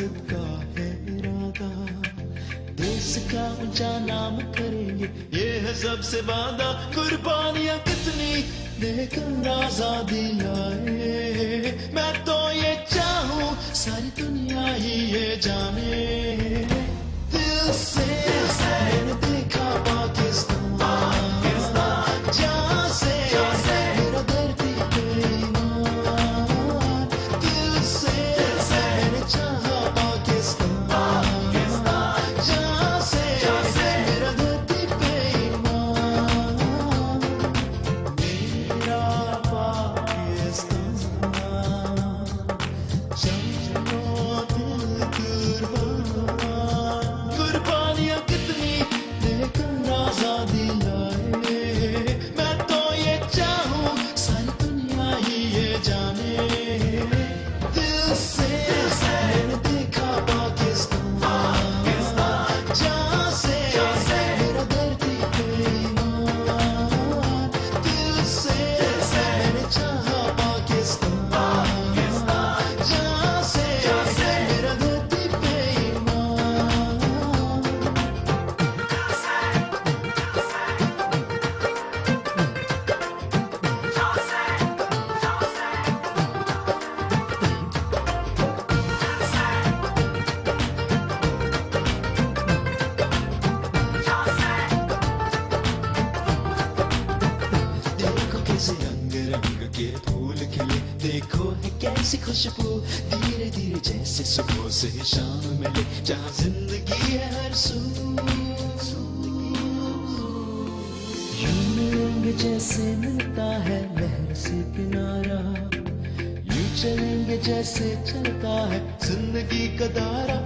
का है इरादा। देश का ऊँचा नाम करेंगे, ये है सबसे वादा कुर्बानियाँ कितनी? देख आज़ादी लाए देखो है कैसी खुशबू। धीरे धीरे जैसे सुबह से शाम मिले। जहाँ ज़िंदगी है हर सू रंग जैसे मिलता है लहर से किनारा। यू चलेंगे जैसे चलता है ज़िंदगी का दारा।